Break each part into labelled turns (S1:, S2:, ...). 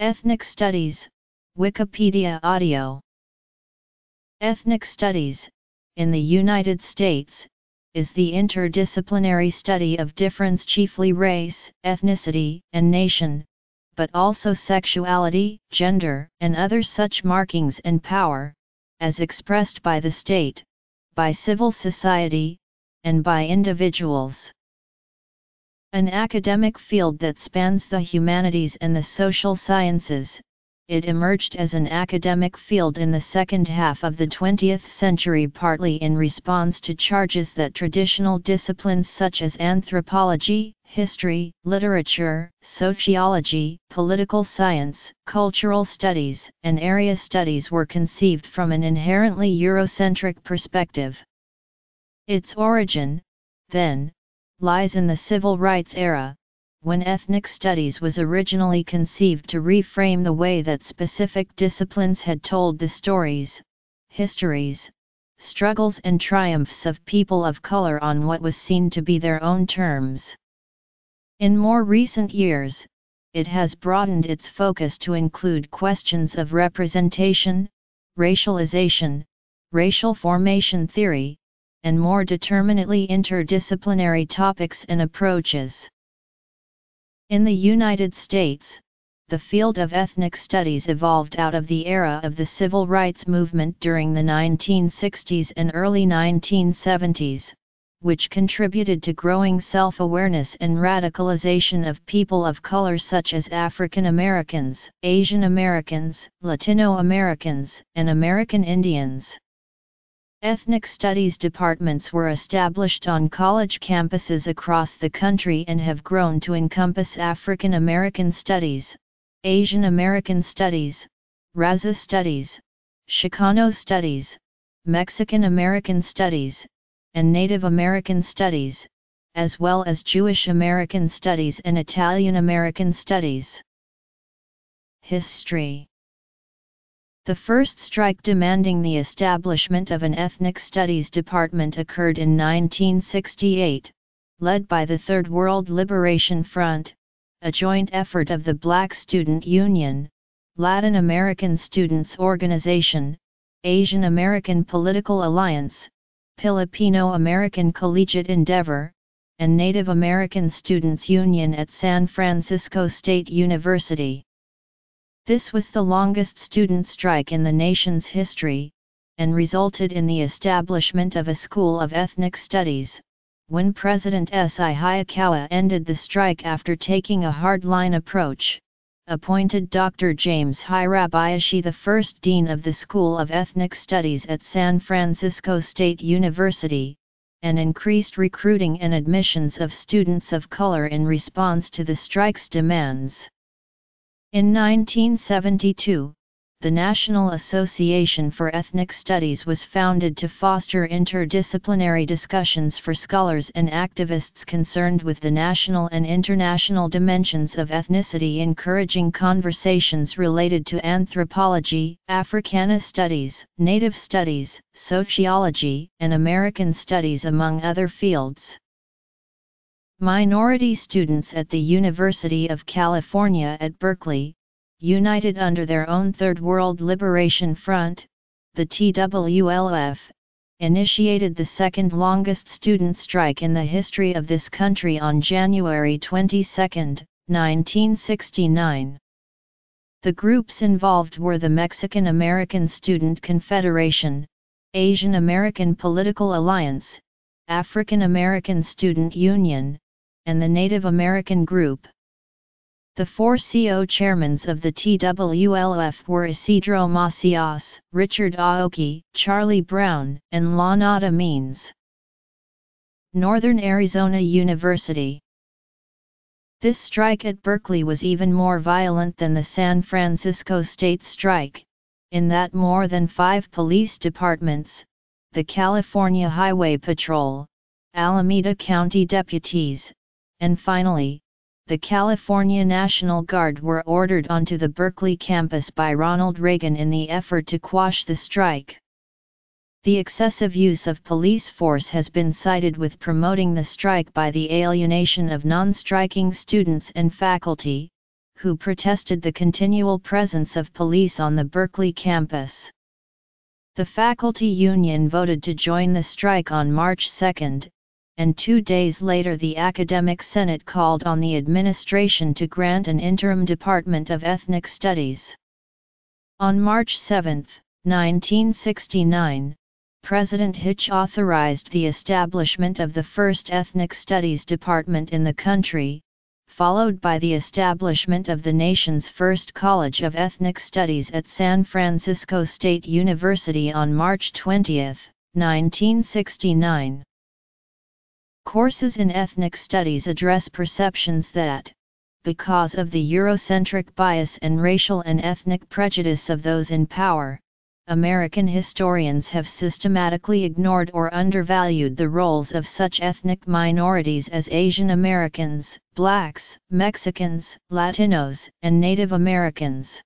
S1: Ethnic Studies, Wikipedia Audio Ethnic Studies, in the United States, is the interdisciplinary study of difference chiefly race, ethnicity, and nation, but also sexuality, gender, and other such markings and power, as expressed by the state, by civil society, and by individuals. An academic field that spans the humanities and the social sciences, it emerged as an academic field in the second half of the 20th century partly in response to charges that traditional disciplines such as anthropology, history, literature, sociology, political science, cultural studies, and area studies were conceived from an inherently Eurocentric perspective. Its origin, then, lies in the civil rights era, when ethnic studies was originally conceived to reframe the way that specific disciplines had told the stories, histories, struggles and triumphs of people of color on what was seen to be their own terms. In more recent years, it has broadened its focus to include questions of representation, racialization, racial formation theory, and more determinately interdisciplinary topics and approaches. In the United States, the field of ethnic studies evolved out of the era of the civil rights movement during the 1960s and early 1970s, which contributed to growing self-awareness and radicalization of people of color such as African Americans, Asian Americans, Latino Americans, and American Indians. Ethnic studies departments were established on college campuses across the country and have grown to encompass African American studies, Asian American studies, Raza studies, Chicano studies, Mexican American studies, and Native American studies, as well as Jewish American studies and Italian American studies. History the first strike demanding the establishment of an ethnic studies department occurred in 1968, led by the Third World Liberation Front, a joint effort of the Black Student Union, Latin American Students Organization, Asian American Political Alliance, Filipino American Collegiate Endeavor, and Native American Students Union at San Francisco State University. This was the longest student strike in the nation's history, and resulted in the establishment of a School of Ethnic Studies, when President S.I. Hayakawa ended the strike after taking a hardline approach, appointed Dr. James Hirabayashi the first dean of the School of Ethnic Studies at San Francisco State University, and increased recruiting and admissions of students of color in response to the strike's demands. In 1972, the National Association for Ethnic Studies was founded to foster interdisciplinary discussions for scholars and activists concerned with the national and international dimensions of ethnicity encouraging conversations related to anthropology, Africana studies, Native studies, sociology, and American studies among other fields. Minority students at the University of California at Berkeley, united under their own Third World Liberation Front, the TWLF, initiated the second longest student strike in the history of this country on January 22, 1969. The groups involved were the Mexican American Student Confederation, Asian American Political Alliance, African American Student Union, and the Native American Group. The four CO chairmans of the TWLF were Ysidro Macias, Richard Aoki, Charlie Brown, and LaNada Means. Northern Arizona University This strike at Berkeley was even more violent than the San Francisco State strike, in that more than five police departments, the California Highway Patrol, Alameda County deputies, and finally, the California National Guard were ordered onto the Berkeley campus by Ronald Reagan in the effort to quash the strike. The excessive use of police force has been cited with promoting the strike by the alienation of non-striking students and faculty, who protested the continual presence of police on the Berkeley campus. The faculty union voted to join the strike on March 2, and two days later the Academic Senate called on the administration to grant an interim Department of Ethnic Studies. On March 7, 1969, President Hitch authorized the establishment of the first Ethnic Studies Department in the country, followed by the establishment of the nation's first College of Ethnic Studies at San Francisco State University on March 20, 1969. Courses in ethnic studies address perceptions that, because of the Eurocentric bias and racial and ethnic prejudice of those in power, American historians have systematically ignored or undervalued the roles of such ethnic minorities as Asian Americans, Blacks, Mexicans, Latinos, and Native Americans.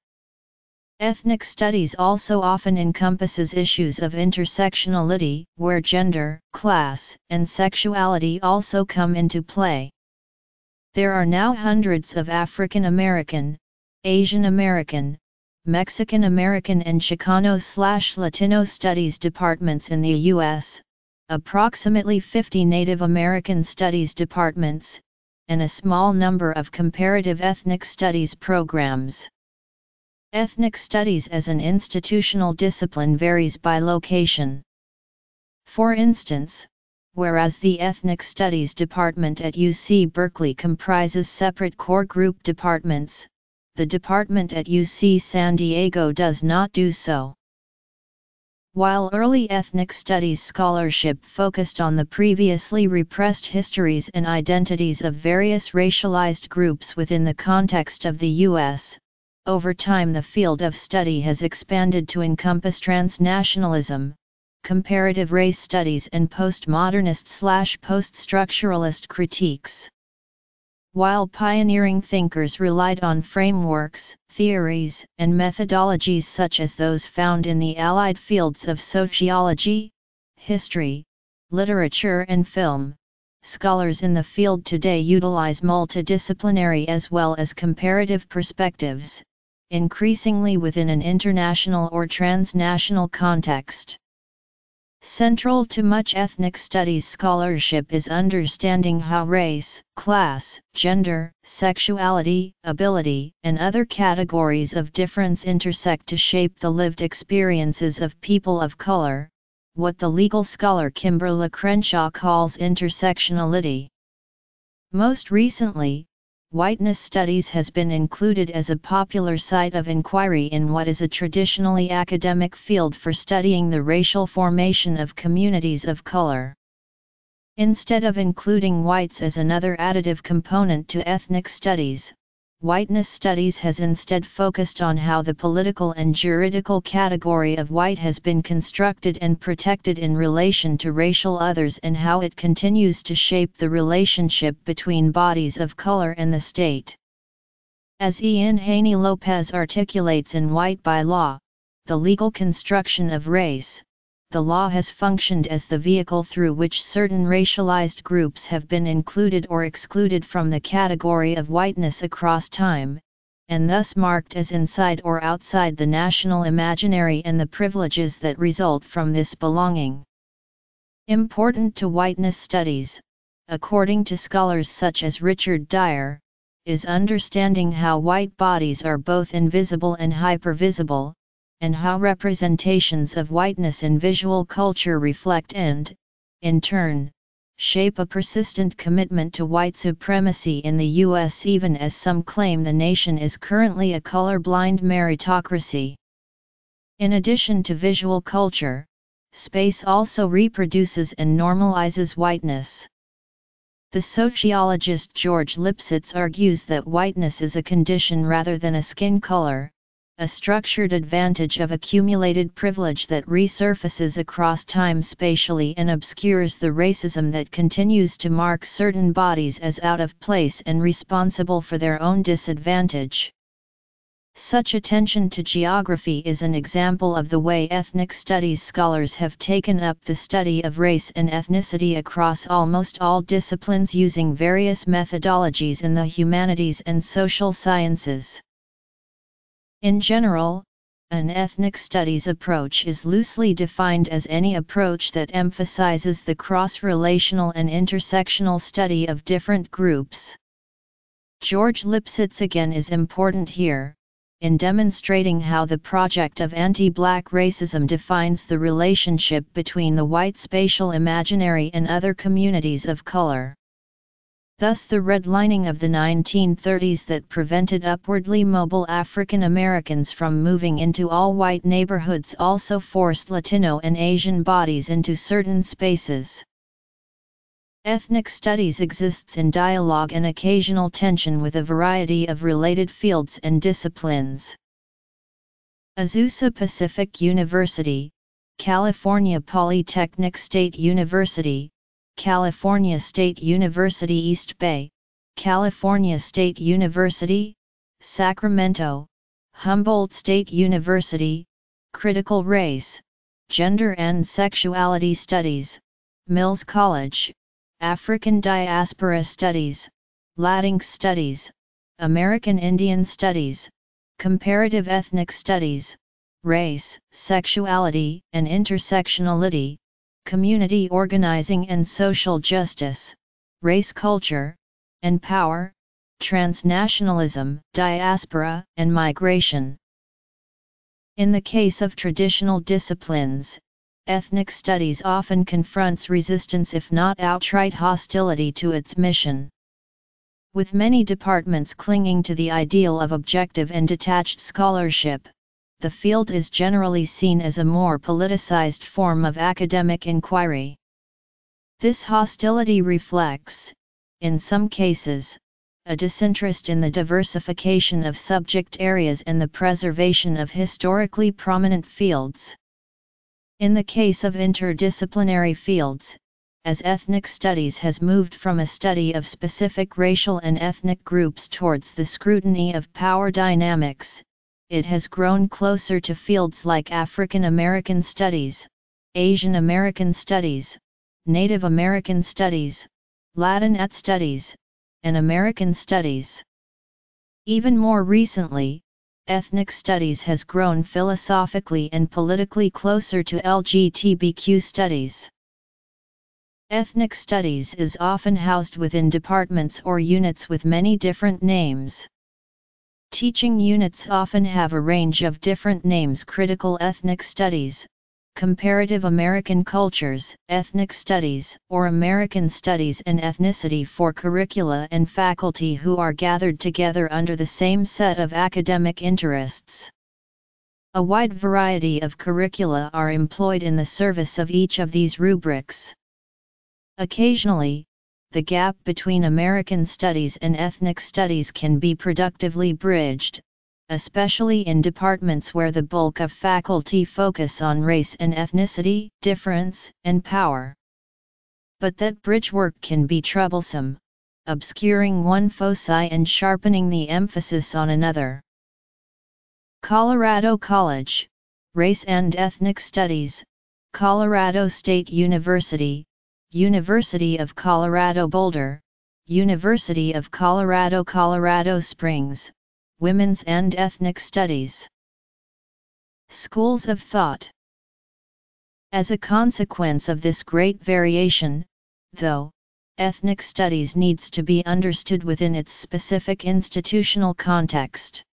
S1: Ethnic studies also often encompasses issues of intersectionality, where gender, class, and sexuality also come into play. There are now hundreds of African American, Asian American, Mexican American and Chicano-Latino Studies departments in the U.S., approximately 50 Native American Studies departments, and a small number of comparative ethnic studies programs. Ethnic studies as an institutional discipline varies by location. For instance, whereas the Ethnic Studies Department at UC Berkeley comprises separate core group departments, the department at UC San Diego does not do so. While early ethnic studies scholarship focused on the previously repressed histories and identities of various racialized groups within the context of the U.S., over time the field of study has expanded to encompass transnationalism, comparative race studies and postmodernist-slash-poststructuralist critiques. While pioneering thinkers relied on frameworks, theories, and methodologies such as those found in the allied fields of sociology, history, literature and film, scholars in the field today utilize multidisciplinary as well as comparative perspectives, increasingly within an international or transnational context. Central to much ethnic studies scholarship is understanding how race, class, gender, sexuality, ability, and other categories of difference intersect to shape the lived experiences of people of color, what the legal scholar Kimberlé Crenshaw calls intersectionality. Most recently, Whiteness studies has been included as a popular site of inquiry in what is a traditionally academic field for studying the racial formation of communities of color. Instead of including whites as another additive component to ethnic studies, Whiteness studies has instead focused on how the political and juridical category of white has been constructed and protected in relation to racial others and how it continues to shape the relationship between bodies of color and the state. As Ian Haney Lopez articulates in White by Law, the legal construction of race, the law has functioned as the vehicle through which certain racialized groups have been included or excluded from the category of whiteness across time, and thus marked as inside or outside the national imaginary and the privileges that result from this belonging. Important to whiteness studies, according to scholars such as Richard Dyer, is understanding how white bodies are both invisible and hypervisible, and how representations of whiteness in visual culture reflect and, in turn, shape a persistent commitment to white supremacy in the U.S. even as some claim the nation is currently a colorblind meritocracy. In addition to visual culture, space also reproduces and normalizes whiteness. The sociologist George Lipsitz argues that whiteness is a condition rather than a skin color, a structured advantage of accumulated privilege that resurfaces across time spatially and obscures the racism that continues to mark certain bodies as out of place and responsible for their own disadvantage. Such attention to geography is an example of the way ethnic studies scholars have taken up the study of race and ethnicity across almost all disciplines using various methodologies in the humanities and social sciences. In general, an ethnic studies approach is loosely defined as any approach that emphasizes the cross-relational and intersectional study of different groups. George Lipsitz again is important here, in demonstrating how the project of anti-black racism defines the relationship between the white spatial imaginary and other communities of color. Thus the redlining of the 1930s that prevented upwardly mobile African Americans from moving into all-white neighborhoods also forced Latino and Asian bodies into certain spaces. Ethnic studies exists in dialogue and occasional tension with a variety of related fields and disciplines. Azusa Pacific University, California Polytechnic State University, California State University East Bay, California State University, Sacramento, Humboldt State University, Critical Race, Gender and Sexuality Studies, Mills College, African Diaspora Studies, Latinx Studies, American Indian Studies, Comparative Ethnic Studies, Race, Sexuality and Intersectionality, Community Organizing and Social Justice, Race Culture, and Power, Transnationalism, Diaspora, and Migration. In the case of traditional disciplines, ethnic studies often confronts resistance if not outright hostility to its mission. With many departments clinging to the ideal of objective and detached scholarship, the field is generally seen as a more politicized form of academic inquiry. This hostility reflects, in some cases, a disinterest in the diversification of subject areas and the preservation of historically prominent fields. In the case of interdisciplinary fields, as ethnic studies has moved from a study of specific racial and ethnic groups towards the scrutiny of power dynamics, it has grown closer to fields like African American studies, Asian American studies, Native American studies, Latinx studies, and American studies. Even more recently, ethnic studies has grown philosophically and politically closer to LGBTQ studies. Ethnic studies is often housed within departments or units with many different names. Teaching units often have a range of different names critical ethnic studies, Comparative American Cultures, Ethnic Studies, or American Studies and Ethnicity for curricula and faculty who are gathered together under the same set of academic interests. A wide variety of curricula are employed in the service of each of these rubrics. Occasionally, the gap between American Studies and Ethnic Studies can be productively bridged, especially in departments where the bulk of faculty focus on race and ethnicity, difference, and power. But that bridge work can be troublesome, obscuring one foci and sharpening the emphasis on another. Colorado College, Race and Ethnic Studies, Colorado State University, University of Colorado Boulder, University of Colorado Colorado Springs, Women's and Ethnic Studies. Schools of Thought As a consequence of this great variation, though, ethnic studies needs to be understood within its specific institutional context.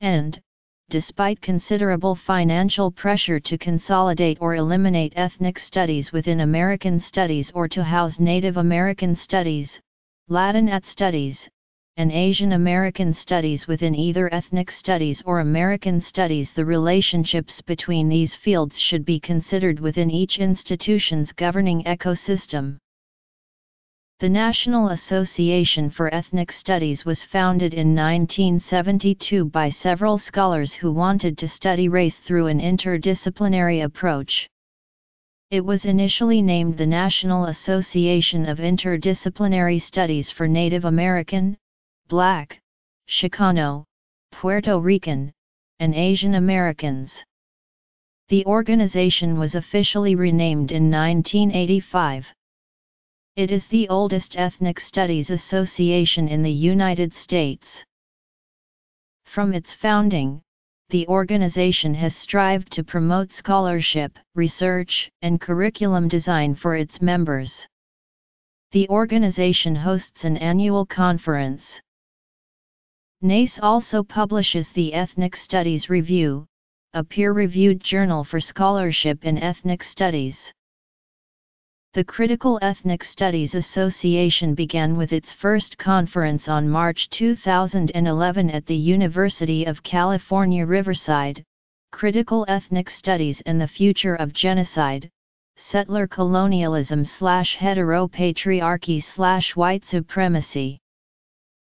S1: And, despite considerable financial pressure to consolidate or eliminate ethnic studies within American studies or to house Native American studies, Latinx studies, and Asian American studies within either ethnic studies or American studies the relationships between these fields should be considered within each institution's governing ecosystem. The National Association for Ethnic Studies was founded in 1972 by several scholars who wanted to study race through an interdisciplinary approach. It was initially named the National Association of Interdisciplinary Studies for Native American, Black, Chicano, Puerto Rican, and Asian Americans. The organization was officially renamed in 1985. It is the oldest ethnic studies association in the United States. From its founding, the organization has strived to promote scholarship, research, and curriculum design for its members. The organization hosts an annual conference. NAES also publishes the Ethnic Studies Review, a peer-reviewed journal for scholarship in ethnic studies. The Critical Ethnic Studies Association began with its first conference on March 2011 at the University of California Riverside, Critical Ethnic Studies and the Future of Genocide, Settler Colonialism slash Heteropatriarchy slash White Supremacy.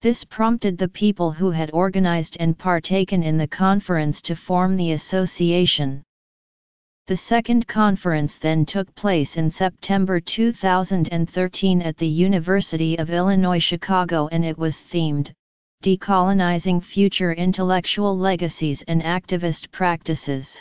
S1: This prompted the people who had organized and partaken in the conference to form the association. The second conference then took place in September 2013 at the University of Illinois Chicago and it was themed, Decolonizing Future Intellectual Legacies and Activist Practices.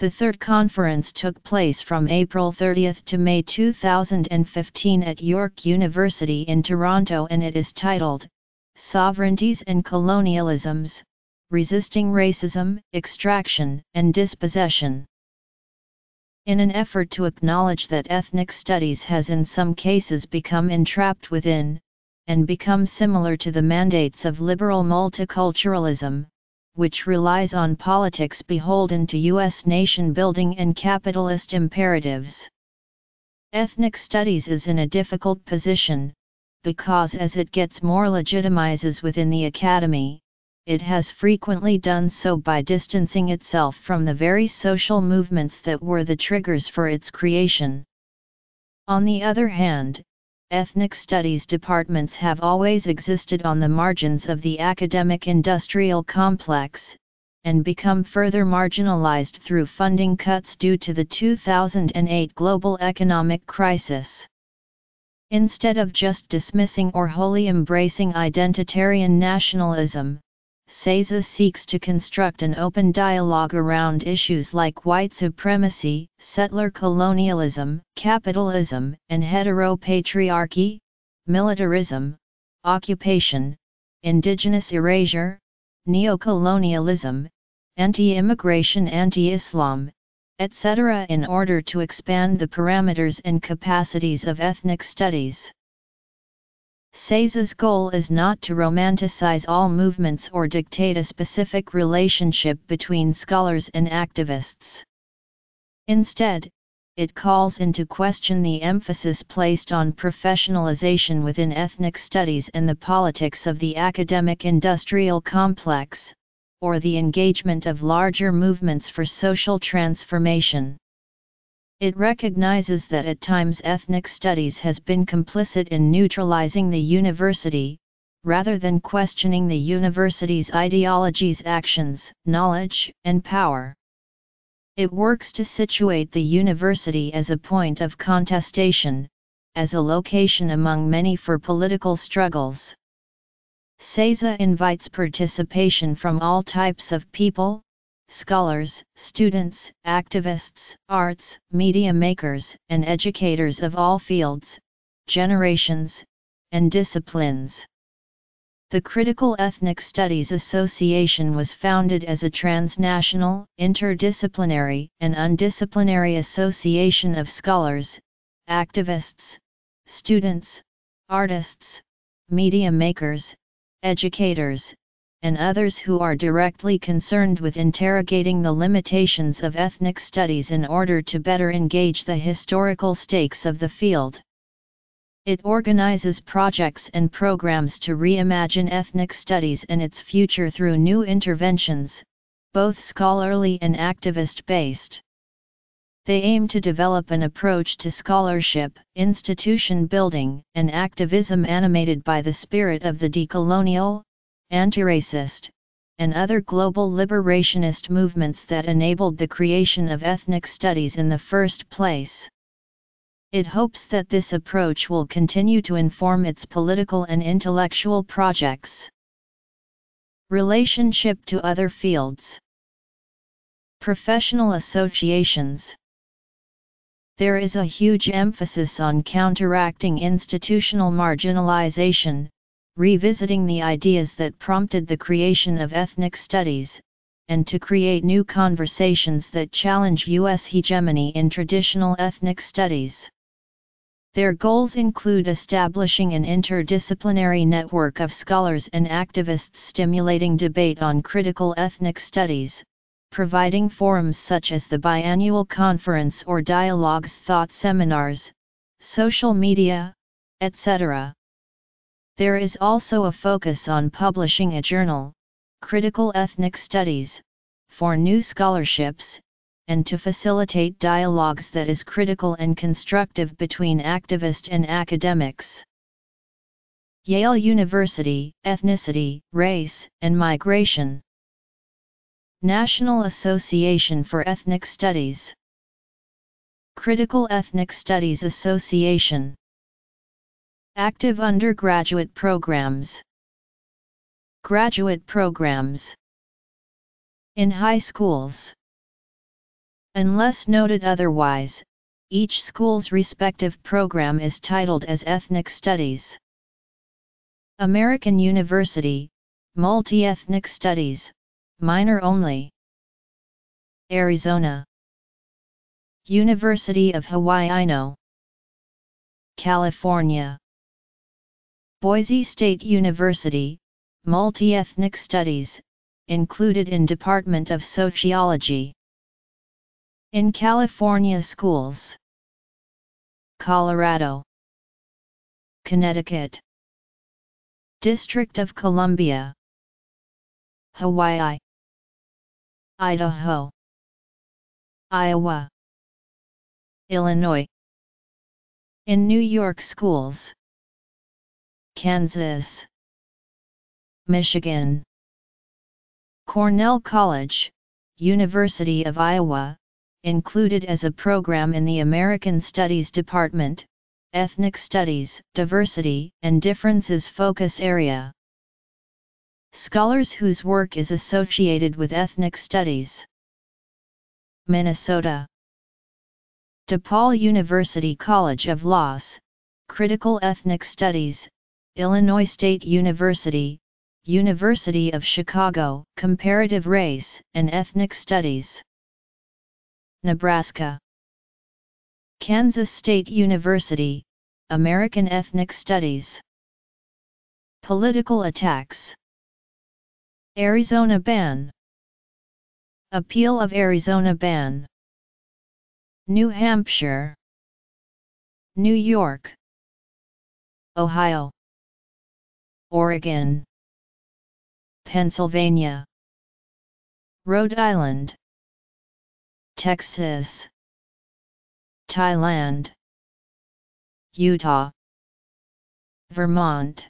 S1: The third conference took place from April 30 to May 2015 at York University in Toronto and it is titled, Sovereignties and Colonialisms, Resisting Racism, Extraction, and Dispossession. In an effort to acknowledge that ethnic studies has in some cases become entrapped within, and become similar to the mandates of liberal multiculturalism, which relies on politics beholden to U.S. nation building and capitalist imperatives. Ethnic studies is in a difficult position, because as it gets more legitimizes within the academy, it has frequently done so by distancing itself from the very social movements that were the triggers for its creation. On the other hand, ethnic studies departments have always existed on the margins of the academic industrial complex, and become further marginalized through funding cuts due to the 2008 global economic crisis. Instead of just dismissing or wholly embracing identitarian nationalism, CESA seeks to construct an open dialogue around issues like white supremacy, settler colonialism, capitalism, and heteropatriarchy, militarism, occupation, indigenous erasure, neocolonialism, anti-immigration anti-Islam, etc. in order to expand the parameters and capacities of ethnic studies. CESA's goal is not to romanticize all movements or dictate a specific relationship between scholars and activists. Instead, it calls into question the emphasis placed on professionalization within ethnic studies and the politics of the academic industrial complex, or the engagement of larger movements for social transformation. It recognizes that at times ethnic studies has been complicit in neutralizing the university, rather than questioning the university's ideologies actions, knowledge, and power. It works to situate the university as a point of contestation, as a location among many for political struggles. CESA invites participation from all types of people, scholars, students, activists, arts, media makers, and educators of all fields, generations, and disciplines. The Critical Ethnic Studies Association was founded as a transnational, interdisciplinary, and undisciplinary association of scholars, activists, students, artists, media makers, educators, and others who are directly concerned with interrogating the limitations of ethnic studies in order to better engage the historical stakes of the field. It organizes projects and programs to reimagine ethnic studies and its future through new interventions, both scholarly and activist based. They aim to develop an approach to scholarship, institution building, and activism animated by the spirit of the decolonial, antiracist, and other global liberationist movements that enabled the creation of ethnic studies in the first place. It hopes that this approach will continue to inform its political and intellectual projects. Relationship to other fields. Professional associations. There is a huge emphasis on counteracting institutional marginalization, revisiting the ideas that prompted the creation of ethnic studies, and to create new conversations that challenge U.S. hegemony in traditional ethnic studies. Their goals include establishing an interdisciplinary network of scholars and activists stimulating debate on critical ethnic studies, providing forums such as the biannual conference or dialogues thought seminars, social media, etc. There is also a focus on publishing a journal, Critical Ethnic Studies, for new scholarships, and to facilitate dialogues that is critical and constructive between activist and academics. Yale University, Ethnicity, Race, and Migration. National Association for Ethnic Studies. Critical Ethnic Studies Association Active undergraduate programs. Graduate programs. In high schools. Unless noted otherwise, each school's respective program is titled as Ethnic Studies. American University, Multi-Ethnic Studies, minor only. Arizona University of Hawaii California Boise State University, Multi-Ethnic Studies, included in Department of Sociology. In California schools. Colorado. Connecticut. District of Columbia. Hawaii. Idaho. Iowa. Illinois. In New York schools Kansas, Michigan, Cornell College, University of Iowa, included as a program in the American Studies Department, Ethnic Studies, Diversity, and Differences Focus Area. Scholars whose work is associated with ethnic studies. Minnesota DePaul University College of Laws, Critical Ethnic Studies, Illinois State University, University of Chicago, Comparative Race and Ethnic Studies. Nebraska Kansas State University, American Ethnic Studies. Political attacks. Arizona ban. Appeal of Arizona ban. New Hampshire. New York. Ohio. Oregon, Pennsylvania, Rhode Island, Texas, Thailand, Utah, Vermont,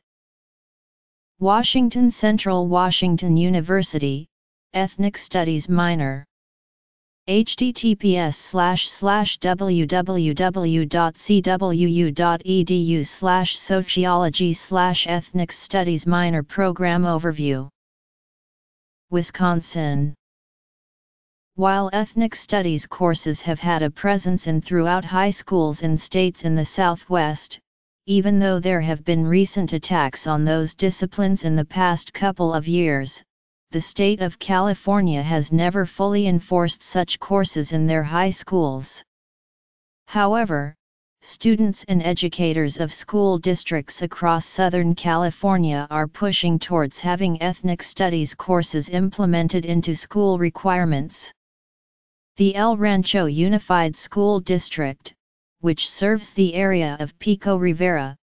S1: Washington Central Washington University, Ethnic Studies minor https slash slash www.cwu.edu slash sociology slash ethnic studies minor program overview. Wisconsin. While ethnic studies courses have had a presence in throughout high schools in states in the Southwest, even though there have been recent attacks on those disciplines in the past couple of years, the state of California has never fully enforced such courses in their high schools. However, students and educators of school districts across Southern California are pushing towards having ethnic studies courses implemented into school requirements. The El Rancho Unified School District, which serves the area of Pico Rivera,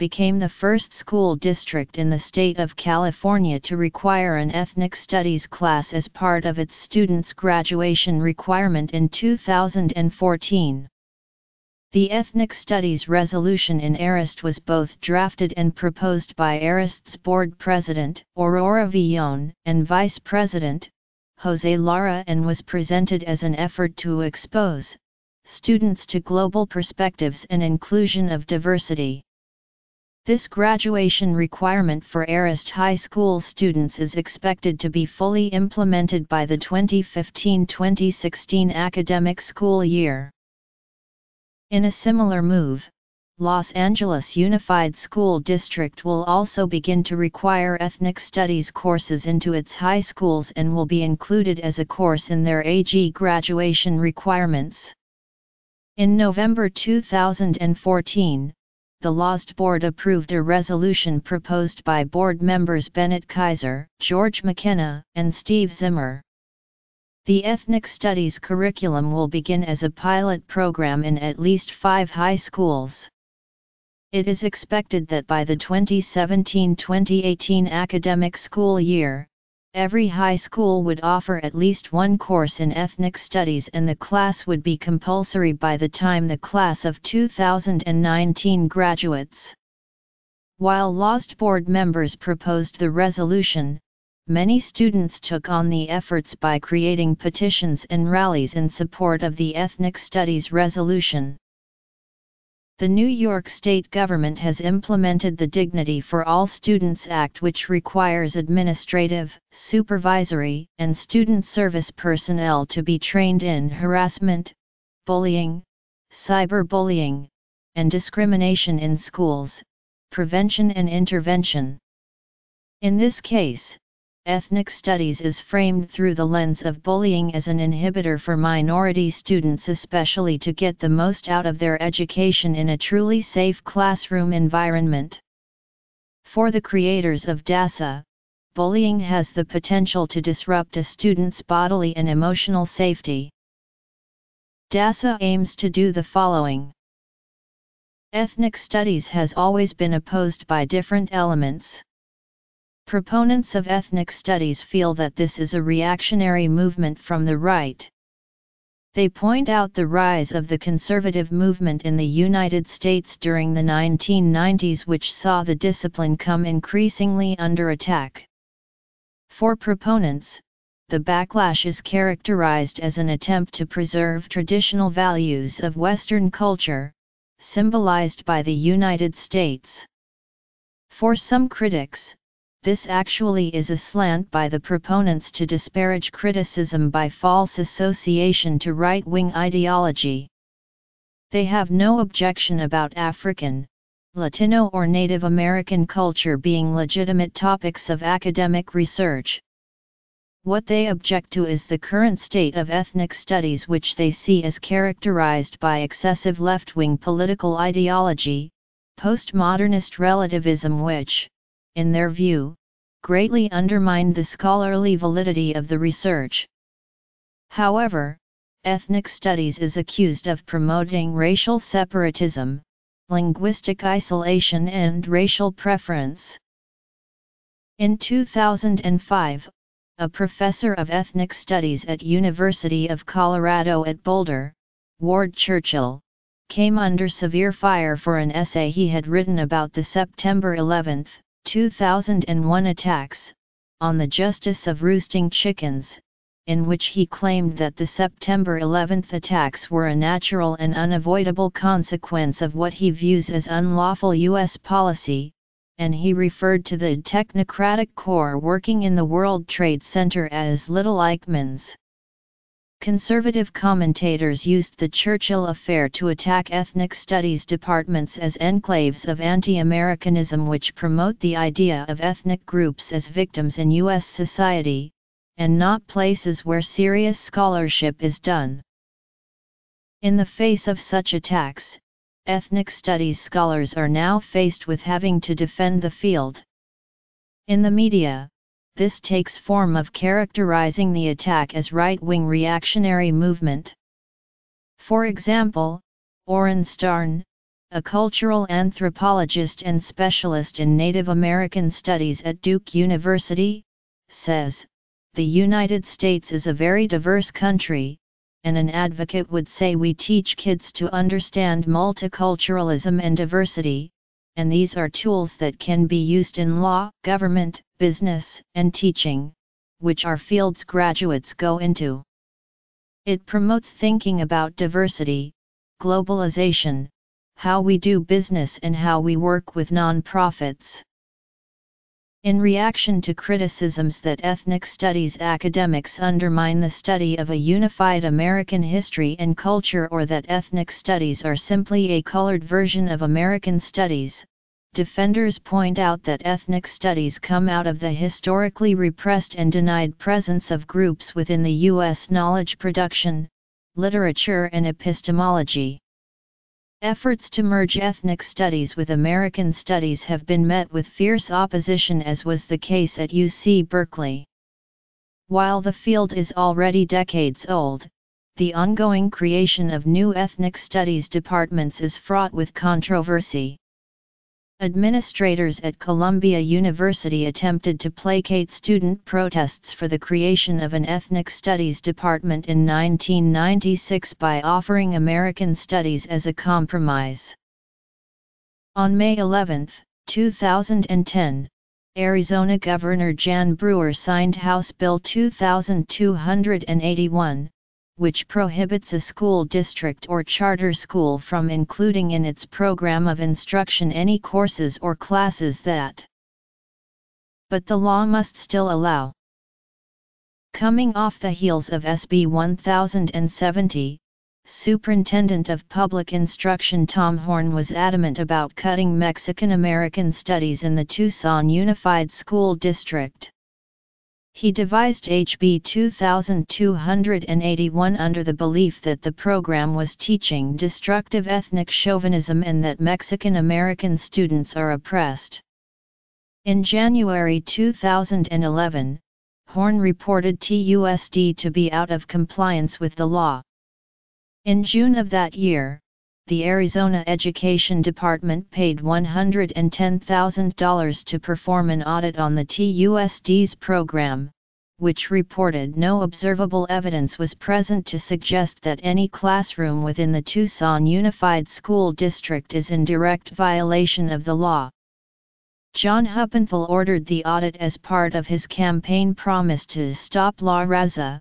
S1: became the first school district in the state of California to require an ethnic studies class as part of its students' graduation requirement in 2014. The Ethnic Studies Resolution in ERUSD was both drafted and proposed by ERUSD's board president, Aurora Villon, and vice president, Jose Lara and was presented as an effort to expose students to global perspectives and inclusion of diversity. This graduation requirement for ERUSD High School students is expected to be fully implemented by the 2015-2016 academic school year. In a similar move, Los Angeles Unified School District will also begin to require ethnic studies courses into its high schools and will be included as a course in their AG graduation requirements. In November 2014, the LAUSD Board approved a resolution proposed by board members Bennett Kayser, George McKenna, and Steve Zimmer. The Ethnic Studies curriculum will begin as a pilot program in at least five high schools. It is expected that by the 2017-2018 academic school year, Every high school would offer at least one course in ethnic studies and the class would be compulsory by the time the class of 2019 graduates. While LAUSD board members proposed the resolution, many students took on the efforts by creating petitions and rallies in support of the ethnic studies resolution. The New York state government has implemented the Dignity for All Students Act which requires administrative, supervisory, and student service personnel to be trained in harassment, bullying, cyberbullying, and discrimination in schools, prevention and intervention. In this case, ethnic studies is framed through the lens of bullying as an inhibitor for minority students especially to get the most out of their education in a truly safe classroom environment. For the creators of DASA, bullying has the potential to disrupt a student's bodily and emotional safety. DASA aims to do the following. Ethnic studies has always been opposed by different elements. Proponents of ethnic studies feel that this is a reactionary movement from the right. They point out the rise of the conservative movement in the United States during the 1990s which saw the discipline come increasingly under attack. For proponents, the backlash is characterized as an attempt to preserve traditional values of Western culture, symbolized by the United States. For some critics, this actually is a slant by the proponents to disparage criticism by false association to right-wing ideology. They have no objection about African, Latino or Native American culture being legitimate topics of academic research. What they object to is the current state of ethnic studies which they see as characterized by excessive left-wing political ideology, postmodernist relativism which, in their view, greatly undermined the scholarly validity of the research. However, ethnic studies is accused of promoting racial separatism, linguistic isolation and racial preference. In 2005, a professor of ethnic studies at University of Colorado at Boulder, Ward Churchill, came under severe fire for an essay he had written about the September 11, 2001 attacks, on the justice of roosting chickens, in which he claimed that the September 11 attacks were a natural and unavoidable consequence of what he views as unlawful U.S. policy, and he referred to the technocratic core working in the World Trade Center as Little Eichmanns. Conservative commentators used the Churchill affair to attack ethnic studies departments as enclaves of anti-Americanism which promote the idea of ethnic groups as victims in U.S. society, and not places where serious scholarship is done. In the face of such attacks, ethnic studies scholars are now faced with having to defend the field. In the media, this takes form of characterizing the attack as right-wing reactionary movement. For example, Oren Starn, a cultural anthropologist and specialist in Native American studies at Duke University, says, the United States is a very diverse country, and an advocate would say we teach kids to understand multiculturalism and diversity, and these are tools that can be used in law, government, business, and teaching, which are fields graduates go into. It promotes thinking about diversity, globalization, how we do business and how we work with nonprofits. In reaction to criticisms that ethnic studies academics undermine the study of a unified American history and culture or that ethnic studies are simply a colored version of American studies, defenders point out that ethnic studies come out of the historically repressed and denied presence of groups within the U.S. knowledge production, literature and epistemology. Efforts to merge ethnic studies with American studies have been met with fierce opposition as was the case at UC Berkeley. While the field is already decades old, the ongoing creation of new ethnic studies departments is fraught with controversy. Administrators at Columbia University attempted to placate student protests for the creation of an ethnic studies department in 1996 by offering American Studies as a compromise. On May 11, 2010, Arizona Governor Jan Brewer signed House Bill 2281, which prohibits a school district or charter school from including in its program of instruction any courses or classes that. But the law must still allow. Coming off the heels of SB 1070, Superintendent of Public Instruction Tom Horne was adamant about cutting Mexican American studies in the Tucson Unified School District. He devised HB 2281 under the belief that the program was teaching destructive ethnic chauvinism and that Mexican American students are oppressed. In January 2011, Horne reported TUSD to be out of compliance with the law. In June of that year, the Arizona Education Department paid $110,000 to perform an audit on the TUSD's program, which reported no observable evidence was present to suggest that any classroom within the Tucson Unified School District is in direct violation of the law. John Huppenthal ordered the audit as part of his campaign promise to stop La Raza,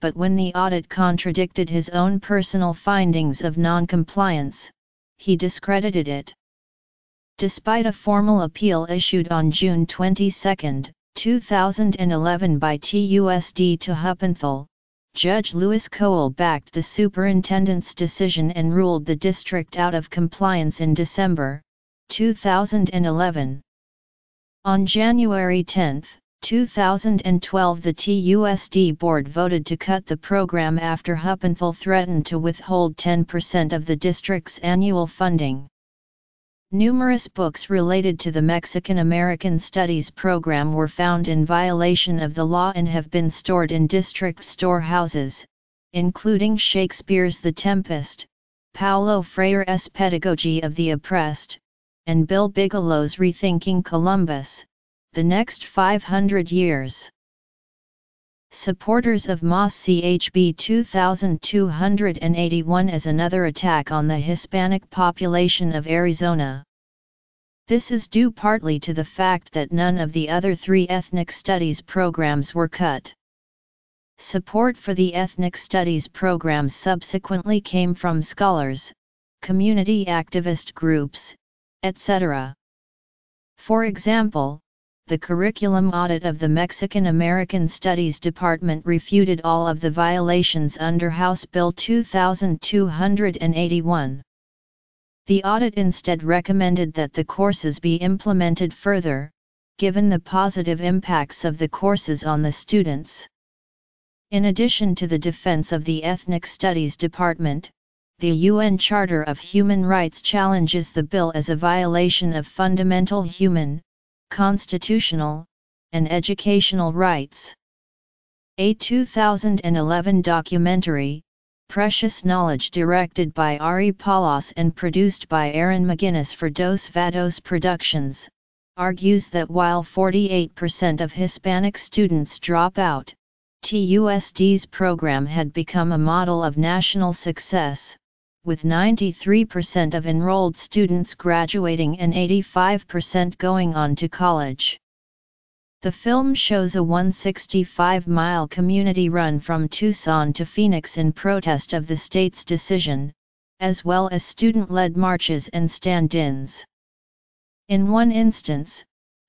S1: but when the audit contradicted his own personal findings of non-compliance, he discredited it. Despite a formal appeal issued on June 22, 2011 by TUSD to Huppenthal, Judge Lewis Kowal backed the superintendent's decision and ruled the district out of compliance in December 2011. On January 10, 2012 the TUSD board voted to cut the program after Huppenthal threatened to withhold 10% of the district's annual funding. Numerous books related to the Mexican American Studies program were found in violation of the law and have been stored in district storehouses, including Shakespeare's The Tempest, Paulo Freire's Pedagogy of the Oppressed, and Bill Bigelow's Rethinking Columbus the next 500 years. Supporters of MAS see HB 2281 as another attack on the Hispanic population of Arizona. This is due partly to the fact that none of the other three ethnic studies programs were cut. Support for the ethnic studies program subsequently came from scholars, community activist groups, etc. For example, the curriculum audit of the Mexican American Studies Department refuted all of the violations under House Bill 2281. The audit instead recommended that the courses be implemented further, given the positive impacts of the courses on the students. In addition to the defense of the Ethnic Studies Department, the UN Charter of Human Rights challenges the bill as a violation of fundamental human, constitutional, and educational rights. A 2011 documentary, Precious Knowledge directed by Ari Palos and produced by Eren McGinnis for Dos Vatos Productions, argues that while 48% of Hispanic students drop out, TUSD's program had become a model of national success, with 93% of enrolled students graduating and 85% going on to college. The film shows a 165-mile community run from Tucson to Phoenix in protest of the state's decision, as well as student-led marches and stand-ins. In one instance,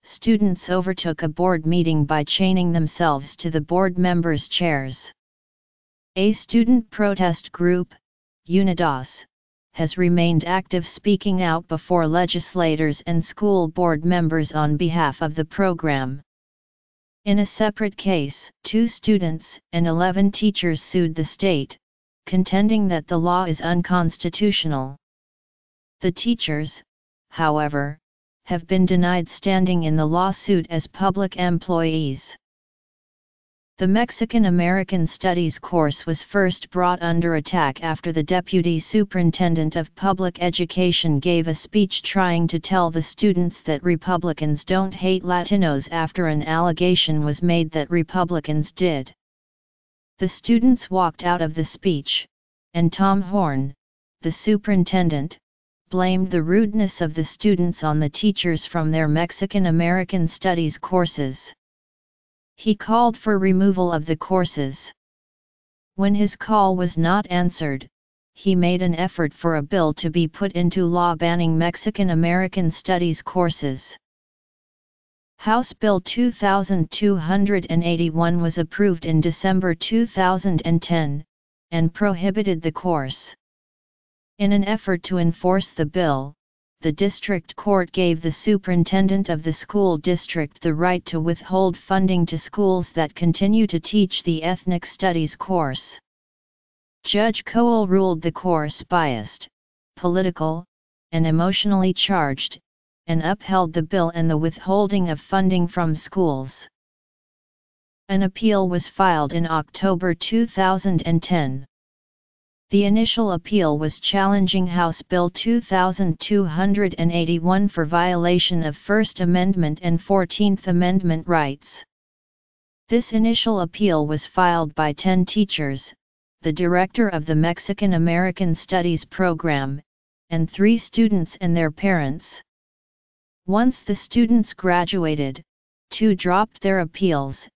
S1: students overtook a board meeting by chaining themselves to the board members' chairs. A student protest group, UNIDOS, has remained active speaking out before legislators and school board members on behalf of the program. In a separate case, two students and 11 teachers sued the state, contending that the law is unconstitutional. The teachers, however, have been denied standing in the lawsuit as public employees. The Mexican American Studies course was first brought under attack after the Deputy Superintendent of Public Education gave a speech trying to tell the students that Republicans don't hate Latinos after an allegation was made that Republicans did. The students walked out of the speech, and Tom Horne, the superintendent, blamed the rudeness of the students on the teachers from their Mexican American Studies courses. He called for removal of the courses. When his call was not answered, he made an effort for a bill to be put into law banning Mexican American Studies courses. House Bill 2281 was approved in December 2010, and prohibited the course. In an effort to enforce the bill, the district court gave the superintendent of the school district the right to withhold funding to schools that continue to teach the ethnic studies course. Judge Kowal ruled the course biased, political, and emotionally charged, and upheld the bill and the withholding of funding from schools. An appeal was filed in October 2010. The initial appeal was challenging House Bill 2281 for violation of First Amendment and Fourteenth Amendment rights. This initial appeal was filed by 10 teachers, the director of the Mexican American Studies program, and three students and their parents. Once the students graduated, two dropped their appeals,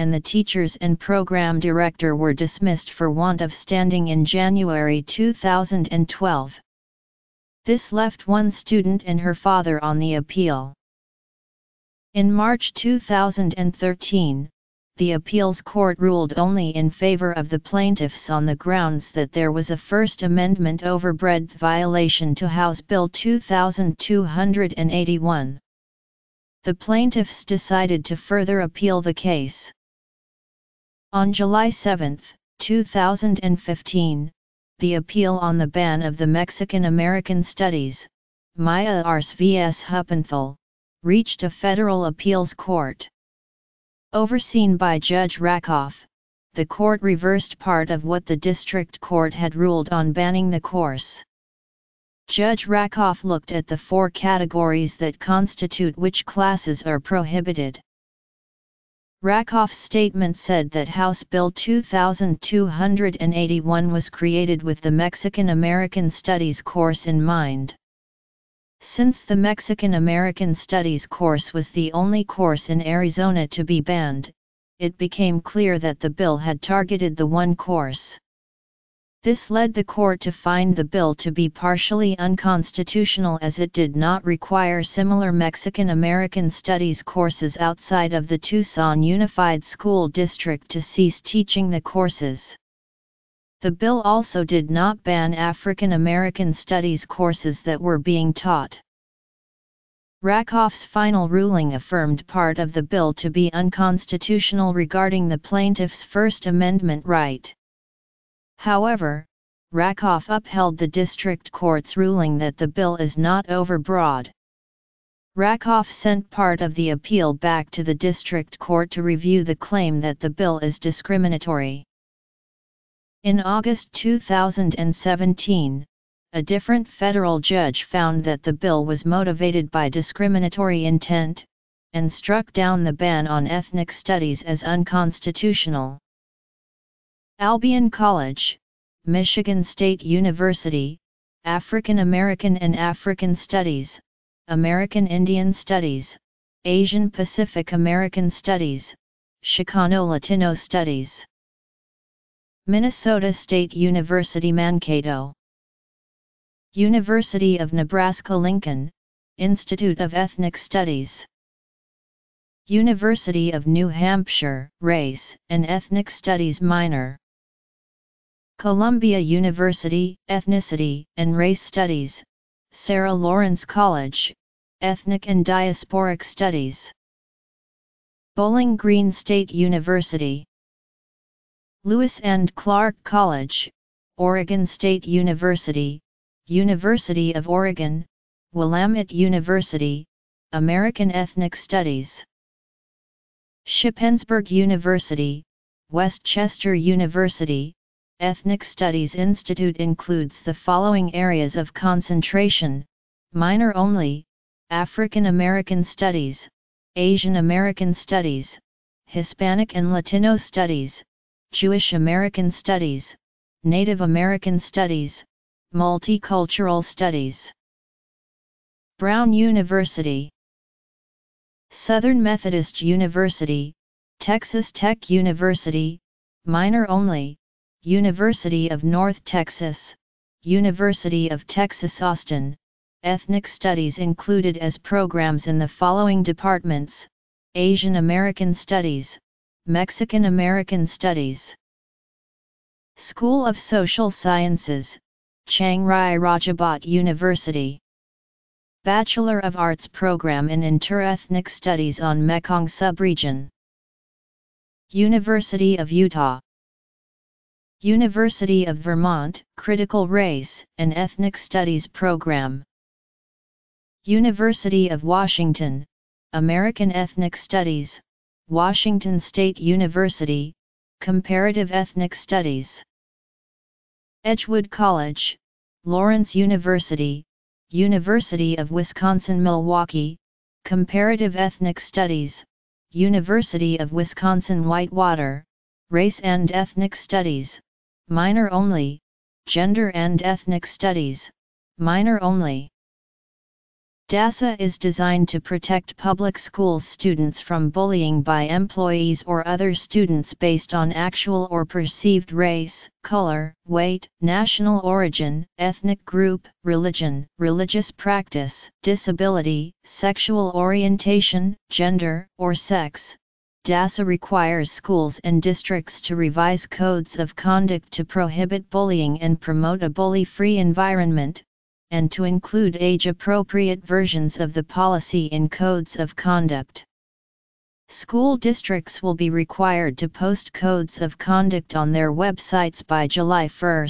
S1: and the teachers and program director were dismissed for want of standing in January 2012. This left one student and her father on the appeal. In March 2013, the appeals court ruled only in favor of the plaintiffs on the grounds that there was a First Amendment overbreadth violation to House Bill 2281 the plaintiffs decided to further appeal the case. On July 7, 2015, the appeal on the ban of the Mexican American Studies, Maya Arce vs. Huppenthal, reached a federal appeals court. Overseen by Judge Rakoff, the court reversed part of what the district court had ruled on banning the course. Judge Rakoff looked at the four categories that constitute which classes are prohibited. Rakoff's statement said that House Bill 2281 was created with the Mexican American Studies course in mind. Since the Mexican American Studies course was the only course in Arizona to be banned, it became clear that the bill had targeted the one course. This led the court to find the bill to be partially unconstitutional as it did not require similar Mexican American Studies courses outside of the Tucson Unified School District to cease teaching the courses. The bill also did not ban African American Studies courses that were being taught. Rakoff's final ruling affirmed part of the bill to be unconstitutional regarding the plaintiff's First Amendment right. However, Rakoff upheld the district court's ruling that the bill is not overbroad. Rakoff sent part of the appeal back to the district court to review the claim that the bill is discriminatory. In August 2017, a different federal judge found that the bill was motivated by discriminatory intent, and struck down the ban on ethnic studies as unconstitutional. Albion College, Michigan State University, African American and African Studies, American Indian Studies, Asian Pacific American Studies, Chicano Latino Studies. Minnesota State University Mankato University of Nebraska-Lincoln, Institute of Ethnic Studies. University of New Hampshire, Race and Ethnic Studies minor. Columbia University, Ethnicity and Race Studies, Sarah Lawrence College, Ethnic and Diasporic Studies. Bowling Green State University. Lewis and Clark College, Oregon State University, University of Oregon, Willamette University, American Ethnic Studies. Shippensburg University, West Chester University, Ethnic Studies Institute includes the following areas of concentration, minor only, African American Studies, Asian American Studies, Hispanic and Latino Studies, Jewish American Studies, Native American Studies, Multicultural Studies. Brown University Southern Methodist University, Texas Tech University, minor only, University of North Texas, University of Texas Austin, Ethnic Studies included as programs in the following departments, Asian American Studies, Mexican American Studies. School of Social Sciences, Chiang Rai Rajabhat University. Bachelor of Arts program in Interethnic Studies on Mekong Subregion. University of Utah. University of Vermont Critical Race and Ethnic Studies program. University of Washington, American Ethnic Studies, Washington State University, Comparative Ethnic Studies. Edgewood College, Lawrence University, University of Wisconsin-Milwaukee, Comparative Ethnic Studies, University of Wisconsin-Whitewater, Race and Ethnic Studies, minor only, Gender and Ethnic Studies, minor only. DASA is designed to protect public schools students from bullying by employees or other students based on actual or perceived race, color, weight, national origin, ethnic group, religion, religious practice, disability, sexual orientation, gender, or sex. DASA requires schools and districts to revise codes of conduct to prohibit bullying and promote a bully-free environment, and to include age-appropriate versions of the policy in codes of conduct. School districts will be required to post codes of conduct on their websites by July 1,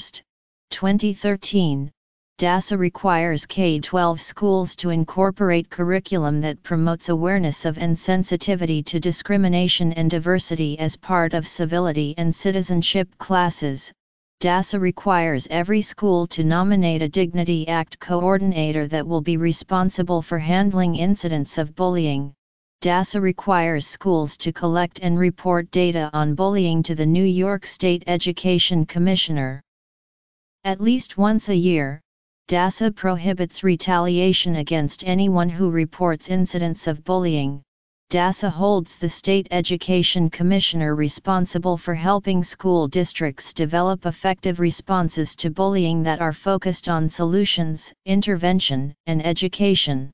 S1: 2013. DASA requires K-12 schools to incorporate curriculum that promotes awareness of and sensitivity to discrimination and diversity as part of civility and citizenship classes, DASA requires every school to nominate a Dignity Act coordinator that will be responsible for handling incidents of bullying. DASA requires schools to collect and report data on bullying to the New York State Education Commissioner. At least once a year, DASA prohibits retaliation against anyone who reports incidents of bullying. DASA holds the State Education Commissioner responsible for helping school districts develop effective responses to bullying that are focused on solutions, intervention, and education.